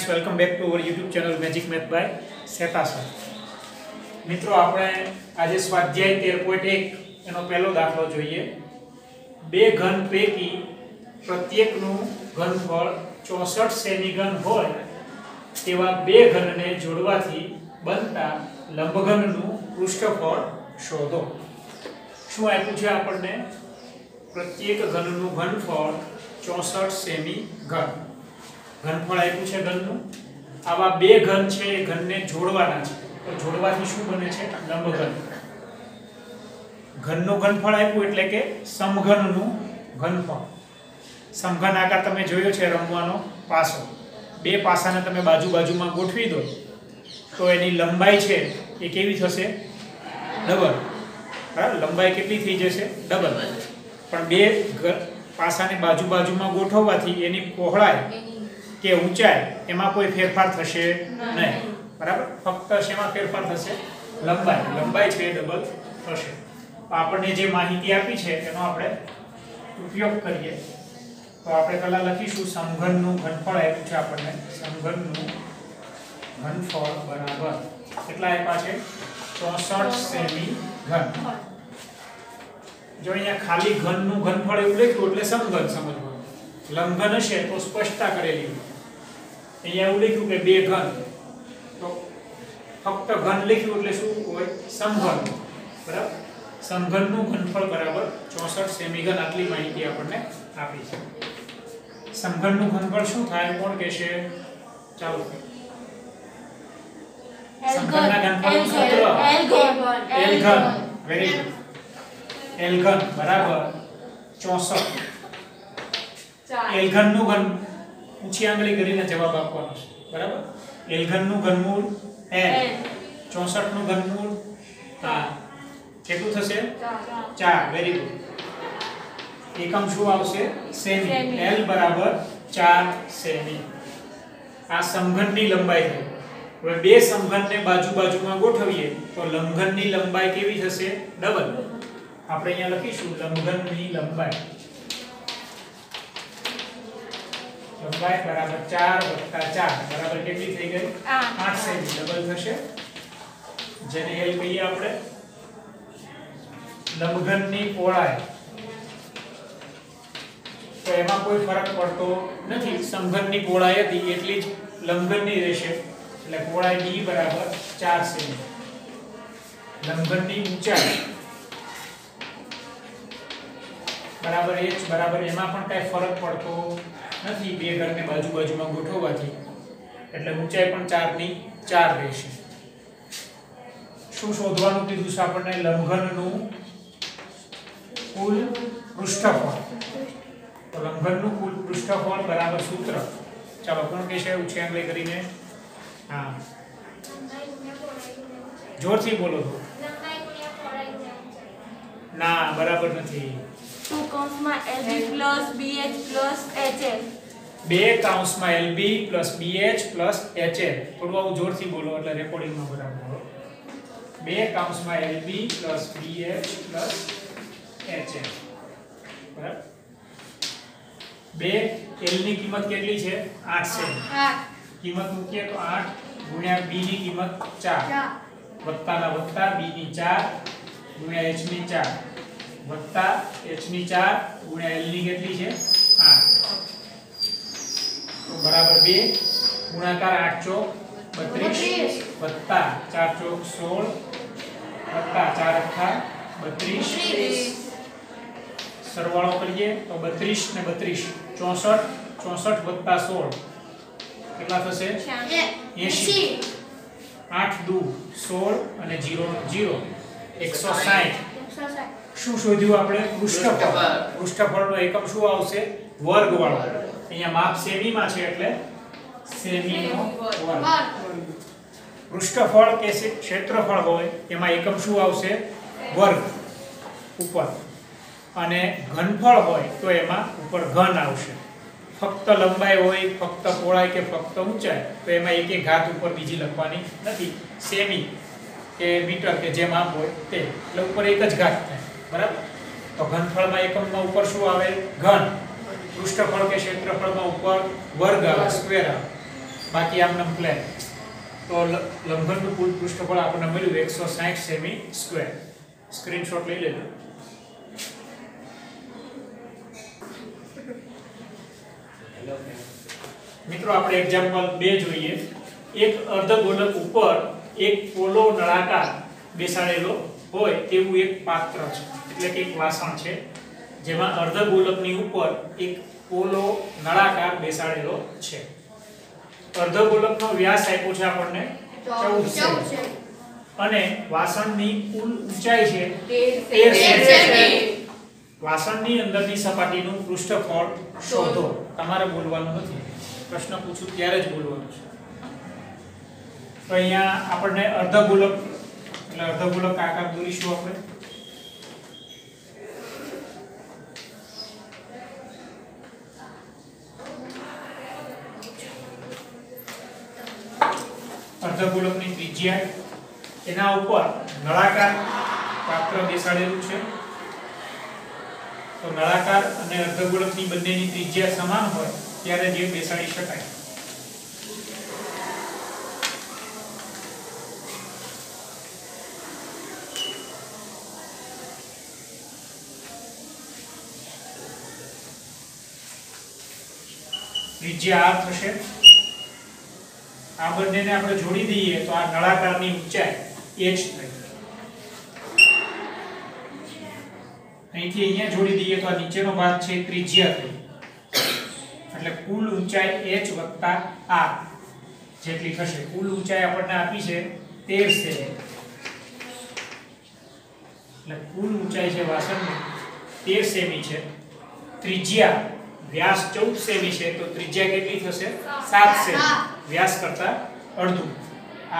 Friends welcome back to our YouTube channel magic math by Seta મિત્રો, આપણે આજે સ્વાધ્યાય તેર પોઈન્ટ એક એનો પહેલો દાખલો જોઈએ. બે ઘન પૈકી પ્રત્યેકનું ઘનફળ ચોસઠ સેમી ઘન હોય તેવા બે ઘનને જોડવાથી બનતા લંબઘનનું પૃષ્ઠફળ શોધો. શું આપ્યું છે આપણને? પ્રત્યેક ઘનનું ઘનફળ ચોસઠ સેમી ઘન ઘનફળ આપ્યું છે ઘનનું આવા બે ઘન છે એ ઘનને જોડવાના છે. તો જોડવાથી શું બને છે? લંબઘન. ઘનનું ઘનફળ આપ્યું એટલે કે સમઘનનું ઘનફળ. સમઘન આકાર તમે જોયો છે રમવાનો પાસો. બે પાસાને તમે બાજુ બાજુમાં ગોઠવી દો. તો એની લંબાઈ છે એ કેવી થશે? ડબલ. બરાબર લંબાઈ કેટલી થઈ જશે? ડબલ. પણ બે પાસાને બાજુ બાજુમાં ગોઠવવાથી એની પહોળાઈ કે ઊંચાઈ એમાં કોઈ ફેરફાર થશે નહીં. બરાબર? ફક્ત શેમાં ફેરફાર થશે? લંબાઈ. લંબાઈ છે ડબલ થશે. તો આપણને જે માહિતી આપી છે એનો આપણે ઉપયોગ કરીએ. તો આપણે પહેલાં લખીશું સમઘનનું ઘનફળ આપ્યું છે આપણને. સમઘનનું ઘનફળ બરાબર. કેટલા આપ્યા છે? ચોસઠ સેમી ઘન. જો અહીંયા ખાલી ઘનનું ઘનફળ એવું લખ્યું એટલે સમઘન સમજવાનું. લંઘન હશે તો સ્પષ્ટતા કરેલી. હોય. અહીંયા એવું લખ્યું કે બે ઘન તો ફક્ત ઘન લખ્યું એટલે શું હોય? સમઘન બરાબર? સમઘનનું ઘનફળ બરાબર 64 સેમી ઘન આટલી માહિતી આપણને આપી છે. સમઘનનું ઘનફળ શું થાય? કોણ કહેશે? ચાલો. સમઘનના ઘનફળનું સૂત્ર. એલ ઘન વેરી ગુડ એલ ઘન બરાબર. 64 L ઘનનું ઘન ઊંચી આંગળી કરીને જવાબ આપવાનો છે. બરાબર? L ઘનનું ઘનમૂળ n. 64 નું ઘનમૂળ હા કેટલું થશે? 4 વેરી ગુડ એકમ શું આવશે? સેમી. L બરાબર 4 સેમી. આ સમઘનની લંબાઈ છે. હવે બે સમઘનને બાજુ બાજુમાં ગોઠવીએ તો લંબઘનની લંબાઈ કેવી થશે? ડબલ આપણે અહીંયા લખીશું લંબઘનની લંબાઈ. લંબાઈ બરાબર 4 4 બરાબર કેટલી થઈ ગઈ? 8 સેમી ડબલ થશે. જેને L કહીએ આપણે. લંબઘનની પહોળાઈ. તો એમાં કોઈ ફરક પડતો નથી. સમઘનની પહોળાઈ હતી એટલી જ લંબઘનની રહેશે. એટલે પહોળાઈ d બરાબર 4 સેમી લંબઘનની ઊંચાઈ. બરાબર h બરાબર એમાં પણ કઈ ફરક પડતો નથી બે ઘરને બાજુ બાજુમાં ગોઠવવાથી. એટલે ઊંચાઈ પણ ચારની ચાર રહેશે. શું શોધવાનું કીધું છે આપણને? લંઘનનું કુલ પૃષ્ઠફળ. તો લંઘનનું કુલ પૃષ્ઠફળ બરાબર સૂત્ર. ચાલો કોણ કહેશે ઊંચી આંગળી કરીને. હા. જોરથી બોલો તો. ના બરાબર નથી. ટુ કૌંસમાં LB BH HL બે કાઉન્સમાં LB BH HL થોડું આવું જોરથી બોલો એટલે રેકોર્ડિંગમાં બરાબર બોલો. બે કાઉન્સમાં LB BH HL બરાબર? બે L ની કિંમત કેટલી છે? 8 છે. કિંમત મૂકીએ તો 8 ગુણ્યા B ની કિંમત 4 વત્તાના વત્તા b ની 4 ગુણ્યા h ની 4 વત્તા h ની 4 ગુણ્યા l ની કેટલી છે? 8 તો બરાબર 2 ગુણાકાર 8 ચોક 32 વત્તા 4 ચોક સોળ. વત્તા 4 અઠ્ઠા 32 સરવાળો કરીએ તો 32 ને 32 64 64 વત્તા 16 કેટલા થશે? 80 8 દુ 16 અને 0 0 160 શું શોધ્યું આપણે? પૃષ્ઠફળ. પૃષ્ઠફળનો એકમ શું આવશે? વર્ગ વાળો અહીંયા માપ સેમીમાં છે એટલે સેમીનો વર્ગ. પૃષ્ઠફળ કે ક્ષેત્રફળ હોય એમાં એકમ શું આવશે? વર્ગ. ઉપર. અને ઘનફળ હોય તો એમાં ઉપર ઘન આવશે. ફક્ત લંબાઈ હોય ફક્ત પહોળાઈ કે ફક્ત ઊંચાઈ તો એમાં એક એક ઘાત ઉપર બીજી લખવાની નથી. સેમી કે મીટર કે જે માપ હોય તે. એટલે ઉપર એક જ ઘાત થાય. બરાબર? તો ઘનફળમાં એકમમાં ઉપર શું આવે? ઘન. પૃષ્ઠફળ કે ક્ષેત્રફળમાં ઉપર વર્ગ આવે સ્ક્વેર આવે. બાકી આમને પ્લેન તો લંબનનું કુલ પૃષ્ઠફળ આપણને મળ્યું 160 સેમી સ્ક્વેર સ્ક્રીનશોટ લઈ લેજો. મિત્રો, આપણે એક્ઝામ્પલ બે જોઈએ. એક અર્ધગોલક ઉપર એક પોલો નળાકાર બેસાડેલો. હોય તેવું એક પાત્ર છે. એટલે કે એક વાસણ છે જેમાં અર્ધગોલકની ઉપર એક પોલો નળાકાર બેસાડેલો છે. અર્ધગોલકનો વ્યાસ આપ્યો છે આપણને 14 છે. અને વાસણની કુલ ઊંચાઈ છે તેર સેમી. વાસણની અંદરની સપાટીનું પૃષ્ઠફળ શોધો. તમારે બોલવાનું નથી. પ્રશ્ન પૂછું ત્યારે જ બોલવાનું છે. તો અહીંયા આપણને અર્ધગોલક એટલે અર્ધગોલક આકાર દોરીશું આપણે? અર્ધગોલકની ત્રિજ્યા. એના ઉપર નળાકાર પાત્ર બેસાડેલું છે. તો નળાકાર અને અર્ધગોળકની બંનેની ત્રિજ્યા સમાન હોય, ત્યારે જે બેસાડી શકાય. ત્રિજ્યા આ થશે, આ બંનેને આપણે જોડી દઈએ તો આ નળાકારની ઊંચાઈ h થઈ અહીંથી અહીંયા જોડી દઈએ તો આ નીચેનો ભાગ છે ત્રિજ્યા થઈ એટલે કુલ ઊંચાઈ h r જેટલી થશે. કુલ ઊંચાઈ આપણને આપી છે 13 સેમી. એટલે કુલ ઊંચાઈ છે વાસણની 13 સેમી છે ત્રિજ્યા. વ્યાસ 14 સેમી છે તો ત્રિજ્યા કેટલી થશે? 7 સેમી. વ્યાસ કરતા અડધું.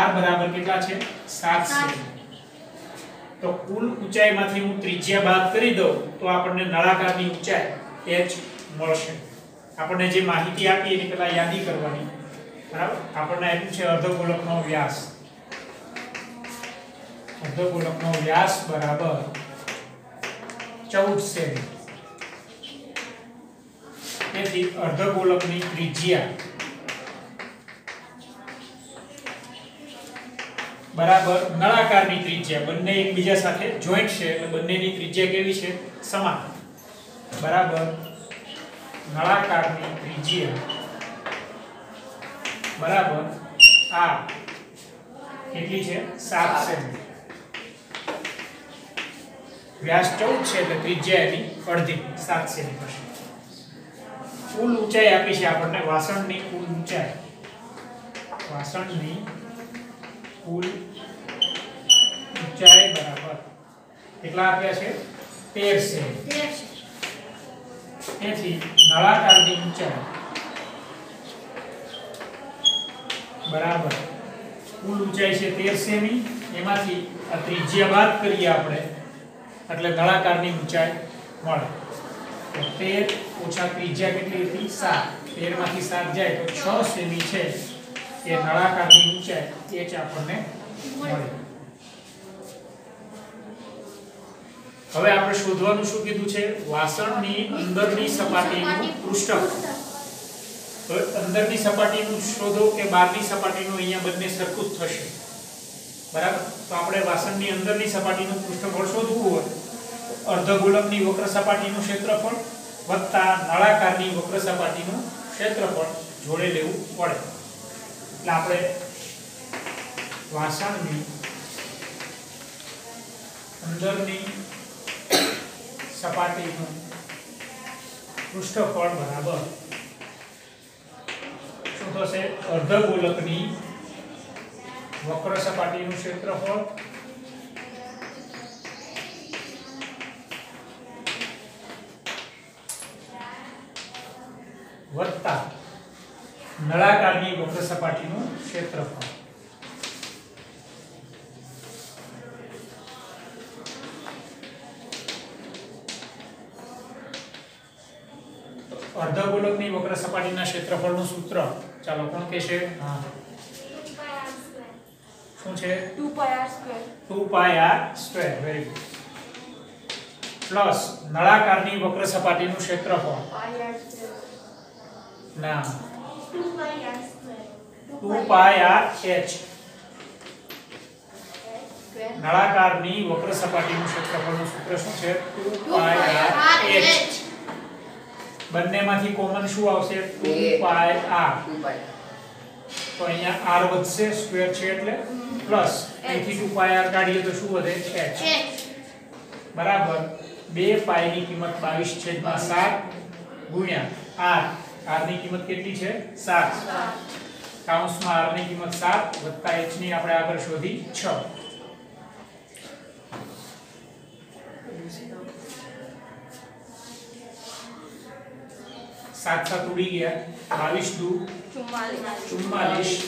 r બરાબર કેટલા છે? 7 સેમી. તો કુલ ઊંચાઈમાંથી હું ત્રિજ્યા બાદ કરી દઉં તો આપણને નળાકારની ઊંચાઈ h મળશે. આપણને જે માહિતી આપી એની પહેલા યાદી કરવાની. બરાબર? આપણને આપ્યું છે અર્ધગોલકનો વ્યાસ. અર્ધગોલકનો વ્યાસ બરાબર 14 સેમી. તેથી અર્ધગોલકની ત્રિજ્યા. બરાબર નળાકારની ત્રિજ્યા. બંને એકબીજા સાથે જોઈન્ટ છે એટલે બંનેની ત્રિજ્યા કેવી છે? સમાન. બરાબર નળાકારની ત્રિજ્યા. બરાબર આ કેટલી છે? 7 સેમી. વ્યાસ 14 છે એટલે ત્રિજ્યા એની અડધી 7 સેમી થશે. કુલ ઊંચાઈ આપી છે આપણને વાસણની કુલ ઊંચાઈ. વાસણની કુલ ઊંચાઈ બરાબર કેટલા આપ્યા છે? 13 છે. તેથી નળાકારની ઊંચાઈ. બરાબર. કુલ ઊંચાઈ છે 13 સેમી. એમાંથી આ ત્રિજ્યા બાદ કરીએ આપણે. એટલે નળાકારની ઊંચાઈ મળે. તો 13 ઓછા ત્રિજ્યા કેટલી હતી? 7 13 માંથી 7 જાય તો 6 સેમી છે. એ નળાકારની ઊંચાઈ એ જ આપણને મળે. હવે આપણે શોધવાનું શું કીધું છે? વાસણની અંદરની સપાટીનું પૃષ્ઠ. તો અંદરની સપાટીનું શોધો કે બહારની સપાટીનું અહીંયા બંને સરખું થશે. બરાબર? તો આપણે વાસણની અંદરની સપાટીનું પૃષ્ઠફળ શોધવું હોય. અર્ધગોલકની વક્ર સપાટીનું ક્ષેત્રફળ. વત્તા નળાકારની વક્ર સપાટીનું ક્ષેત્રફળ જોડે લેવું પડે. એટલે આપણે વાસણની અંદરની સપાટીનું પૃષ્ઠફળ બરાબર શું થશે? અર્ધગોલકની વક્ર સપાટીનું ક્ષેત્રફળ વત્તા નળાકારની વક્ર સપાટીનું ક્ષેત્રફળ. અર્ધગોલકની વક્ર સપાટીના ક્ષેત્રફળનું સૂત્ર, ચાલો કોણ કહેશે? હા. શું છે? 2 pi r square 2 pi r square, very good. Plus નળાકારની વક્ર સપાટીનું ક્ષેત્રફળ. pi r square ના. 2 pi r square two pi r h નળાકારની વક્ર સપાટીનું ક્ષેત્રફળનું સૂત્ર શું છે? 2 પાય આર એચ બંનેમાંથી કોમન શું આવશે? 2 પાય આર. તો અહીંયા r વધશે સ્ક્વેર છે એટલે પ્લસ. અહીંથી 2 પાય r કાઢીએ તો શું વધે? H. બરાબર. 2 પાયની કિંમત 22 છેદમાં 7 ગુણ્યા r r ની કિંમત કેટલી છે? 7 કૌંસમાં r ની કિંમત 7 h ની આપણે આગળ શોધી 6 સાત સાત ઉડી ગયા. બાવીસ દુ. ચુમ્માલીસ.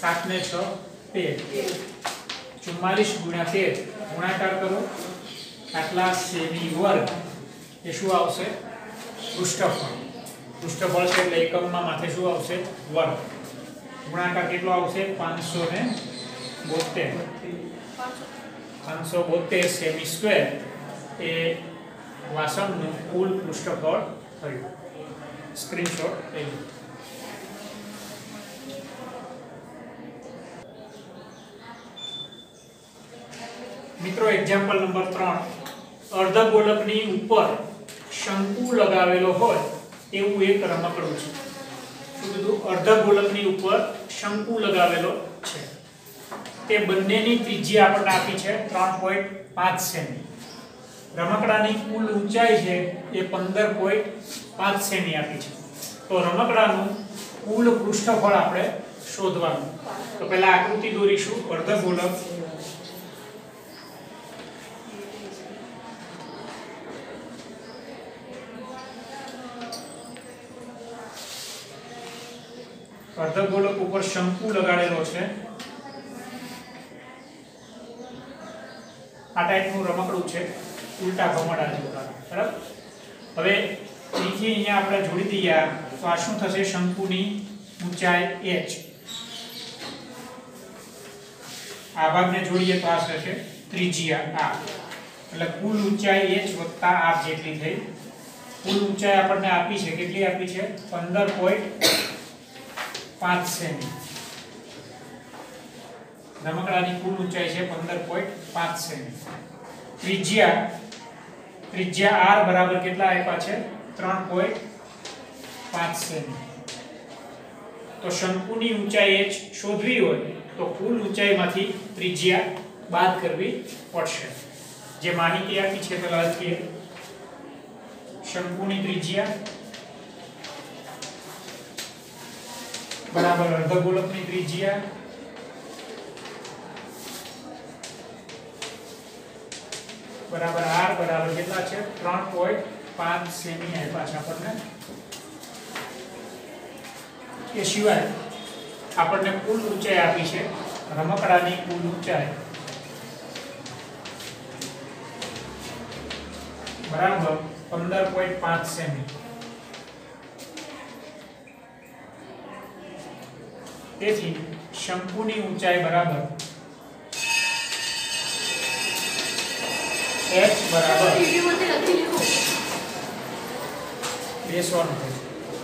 સાત ને છ તેર. ચુમ્માલીસ ગુણ્યા તેર. ગુણાકાર કરો. આટલા સેમી વર્ગ. એ શું આવશે? પૃષ્ઠફળ. પૃષ્ઠફળ છે એટલે એકમમાં માથે શું આવશે? વર્ગ. ગુણાકાર કેટલો આવશે? પાંચસો ને બોતેર. પાંચસો બોતેર સેમી સ્ક્વેર એ વાસણનું કુલ પૃષ્ઠફળ થયું. સ્ક્રીનશોટ લો. મિત્રો એક્ઝામ્પલ નંબર 3 અર્ધગોળકની ઉપર શંકુ લગાવેલો હોય એવું એક રમકડું છે. શું કીધું? અર્ધગોળકની ઉપર શંકુ લગાવેલો છે. તે બંનેની ત્રિજ્યા આપણને આપી છે 3.5 સેમી. રમકડાની કુલ ઊંચાઈ છે એ 15.5 સેમી આપી છે. તો રમકડાનું કુલ પૃષ્ઠફળ આપણે શોધવાનું. તો પહેલા આકૃતિ દોરીશું. અર્ધગોળક અર્ધગોળક ઉપર શંકુ લગાડેલો છે. આ ટાઈપનું રમકડું છે. ઉલટા ભમડા બરાબર? હવે અહીંથી અહીંયા આપણે જોડી દઈએ આ, તો આ શું થશે? શંકુની ઊંચાઈ h. આ ભાગને જોડીએ તો આ થશે ત્રિજ્યા r. એટલે કુલ ઊંચાઈ h વત્તા r જેટલી થઈ. કુલ ઊંચાઈ આપણને આપી છે. કેટલી આપી છે? 15.5 સેમી. રમકડાની કુલ ઊંચાઈ છે 15.5 સેમી. ત્રિજ્યા ત્રિજ્યા r બરાબર કેટલા આપ્યા છે? 3.5 સેમી. તો શંકુની ઊંચાઈ h શોધવી હોય તો કુલ ઊંચાઈમાંથી ત્રિજ્યા બાદ કરવી પડશે. જે માહિતી આપી છે તો લખીએ શંકુની ત્રિજ્યા બરાબર અર્ધગોળકની ત્રિજ્યા બરાબર r બરાબર કેટલા છે? 3.5 સેમી આપ્યા છે આપણને. એ સિવાય આપણને કુલ ઊંચાઈ આપી છે, રમકડાની કુલ ઊંચાઈ. બરાબર 15.5 સેમી. તેથી શંકુની ઊંચાઈ બરાબર h બરાબર બેસવાનું છે.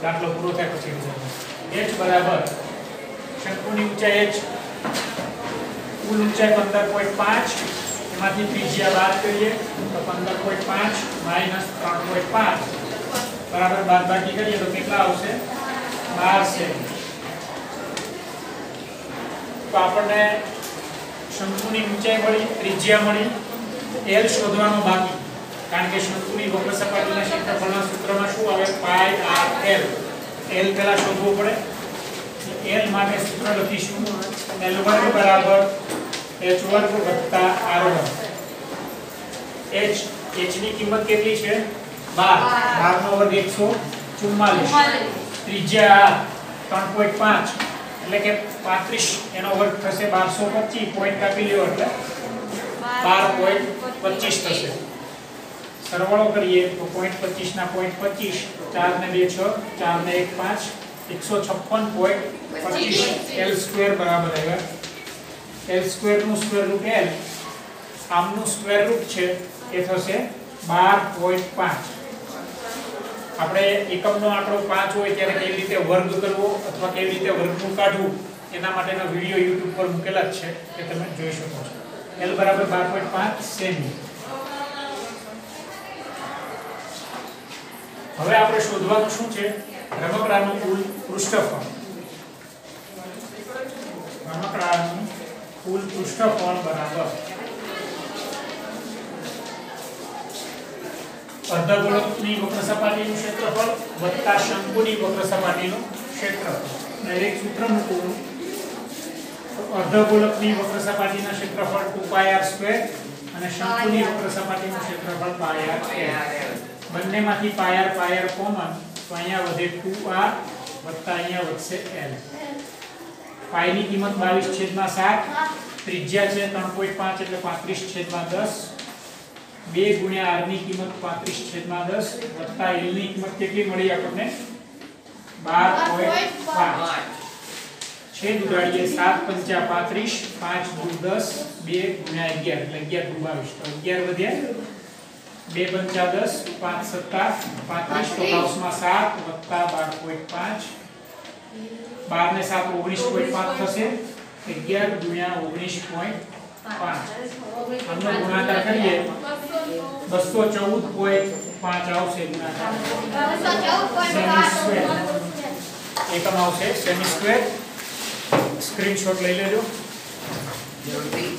દાખલો પૂરો થાય પછી વિચારવાનું. h બરાબર શંકુની ઊંચાઈ h. કુલ ઊંચાઈ 15.5 એમાંથી ત્રિજ્યા બાદ કરીએ તો 15.5 માઇનસ 3.5 બરાબર બાદબાકી કરીએ તો કેટલા આવશે? 12 સેમી તો આપણને શંકુની ઊંચાઈ મળી ત્રિજ્યા મળી L શોધવાનું બાકી. કારણ કે શંકુની વક્ર સપાટીના ક્ષેત્રફળના સૂત્રમાં શું આવે? પાઈ આર l l પહેલા શોધવું પડે. l માટે સૂત્ર લખીશું. l વર્ગ બરાબર h વર્ગ વત્તા r વર્ગ. h h ની કિંમત કેટલી છે? 12 12 નો વર્ગ 144 ત્રિજ્યા r 3.5 એટલે કે 35 એનો વર્ગ થશે 1225 પોઈન્ટ કાપી લ્યો એટલે 12.25 થશે. સરવાળો કરીએ તો પોઈન્ટ પચીસ ના પોઈન્ટ પચીસ ચાર ને બે છ ચાર ને એક પાંચ એકસો છપ્પન પોઈન્ટ પચીસ. એલ સ્ક્વેર બરાબર આવ્યા. એલ સ્ક્વેરનું સ્ક્વેર રૂટ એલ આમનું સ્ક્વેર રૂટ છે એ થશે બાર પોઈન્ટ પાંચ. આપણે એકમનો આંકડો 5 હોય ત્યારે કેવી રીતે વર્ગ કરવો અથવા કેવી રીતે વર્ગમૂળ કાઢવું, એના માટેનો વિડિયો YouTube પર મૂકેલા જ છે કે તમે જોઈ શકો છો. L બરાબર 12.5 સેમી. હવે આપણે શોધવાનું શું છે? રમકડાનું કુલ પૃષ્ઠફળ. રમકડાનું કુલ પૃષ્ઠફળ બરાબર. અર્ધગોળકની વક્ર સપાટીનું ક્ષેત્રફળ વત્તા શંકુની વક્ર સપાટીનું ક્ષેત્રફળ ડાયરેક્ટ સૂત્ર મૂકવું તો અર્ધગોળકની વક્ર સપાટીના ક્ષેત્રફળ 2πr² અને શંકુની વક્ર સપાટીનું ક્ષેત્રફળ πr બંનેમાંથી πr πr કોમન તો અહીંયા વધે 2r વત્તા અહીંયા વધશે l પાઈ ની કિંમત 22 છેદમાં 7 ત્રિજ્યા છે 3.5 એટલે 35 છેદમાં 10 2 ગુણ્યા r ની કિંમત 35 છેદમાં 10 વત્તા l ની કિંમત કેટલી મળી આપણને? 12.5 છેદ ઉડાડીએ 7 પંચા 35 5 દુ 10 2 ગુણ્યા 11 એટલે 11 દુ 22 તો 11 વધ્યા 2 પંચા 10 5 સત્તા 35 તો કૌંસમાં 7 વત્તા 12.5 બાર ને સાત ઓગણીસ પોઈન્ટ પાંચ થશે. અગિયાર ગુણ્યા ઓગણીસ પોઈન્ટ પાંચ. ગુણાકાર કરીએ. બસો ચૌદ પોઈન્ટ પાંચ આવશે એકમ આવશે સેમી સ્ક્વેર સ્ક્રીનશોટ લઈ લેજો. જરૂરથી